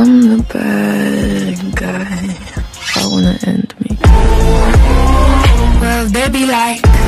I'm the bad guy. I wanna end me. Well, they be like